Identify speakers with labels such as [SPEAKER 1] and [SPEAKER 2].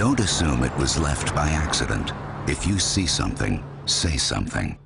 [SPEAKER 1] Don't assume it was left by accident. If you see something, say something.